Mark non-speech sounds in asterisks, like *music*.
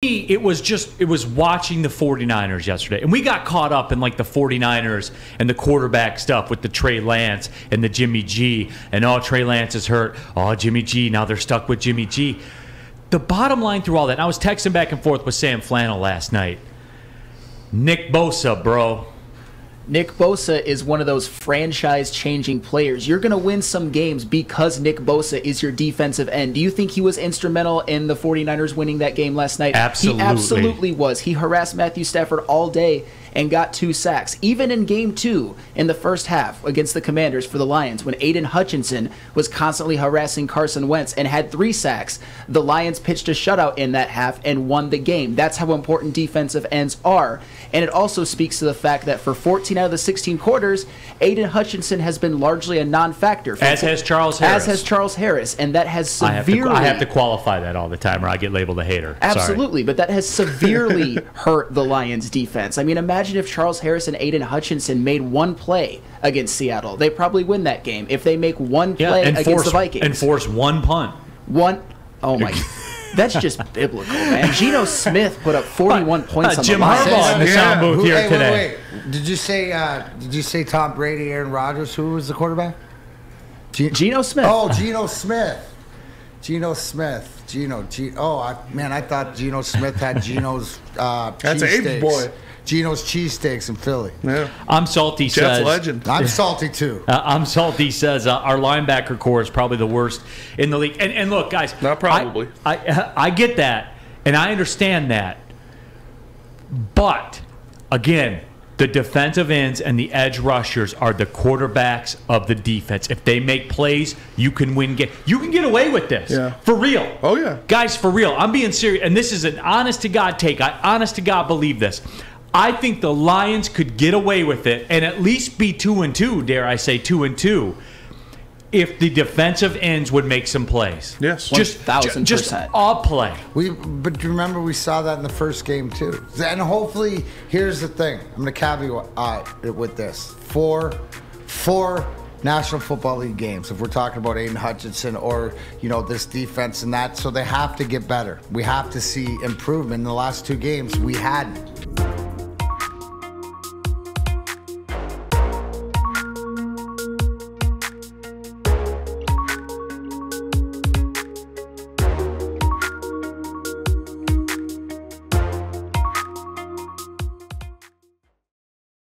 it was just it was watching the 49ers yesterday. And we got caught up in like the 49ers and the quarterback stuff with the Trey Lance and the Jimmy G and oh Trey Lance is hurt. Oh Jimmy G now they're stuck with Jimmy G. The bottom line through all that I was texting back and forth with Sam Flannel last night. Nick Bosa bro Nick Bosa is one of those franchise changing players. You're going to win some games because Nick Bosa is your defensive end. Do you think he was instrumental in the 49ers winning that game last night? Absolutely. He absolutely was. He harassed Matthew Stafford all day and got two sacks. Even in game two, in the first half against the Commanders for the Lions, when Aidan Hutchinson was constantly harassing Carson Wentz and had three sacks, the Lions pitched a shutout in that half and won the game. That's how important defensive ends are. And it also speaks to the fact that for 14 out of the 16 quarters, Aidan Hutchinson has been largely a non factor. As has Charles Harris. As has Charles Harris. And that has severely. I have, to, I have to qualify that all the time or I get labeled a hater. Sorry. Absolutely, but that has severely *laughs* hurt the Lions defense. I mean, imagine if Charles Harris and Aidan Hutchinson made one play against Seattle. They probably win that game. If they make one play and against force, the Vikings. And force one punt. One oh my That's just *laughs* biblical, man. Geno Smith put up 41 points Uh, on Jim the Lions. Harbaugh in the sound booth Who- here hey, today. Wait, wait. Did you say? Uh, did you say Tom Brady, Aaron Rodgers? Who was the quarterback? Ge- Geno Smith. Oh, Geno Smith. Geno Smith. Geno. G- oh, I, man, I thought Geno Smith had Geno's uh, *laughs* That's Abe's cheesesteaks. boy. Geno's cheesesteaks in Philly. Yeah. I'm salty Jets says legend. I'm salty too. *laughs* Uh, I'm salty says uh, our linebacker core is probably the worst in the league. And, and look, guys, Not probably. I, I *laughs* I get that, and I understand that. But again, the defensive ends and the edge rushers are the quarterbacks of the defense. If they make plays, you can win. Get you can get away with this Yeah. for real. Oh, yeah. guys, for real. I'm being serious, and this is an honest to God take. I honest to God believe this. I think the Lions could get away with it and at least be two and two. Dare I say two and two? If the defensive ends would make some plays, Yes. just 1000%. just a play. We, but remember, we saw that in the first game too. And hopefully, here's the thing: I'm going to caveat it with this: four, four National Football League games. If we're talking about Aidan Hutchinson or you know this defense and that, so they have to get better. We have to see improvement. In the last two games, we hadn't.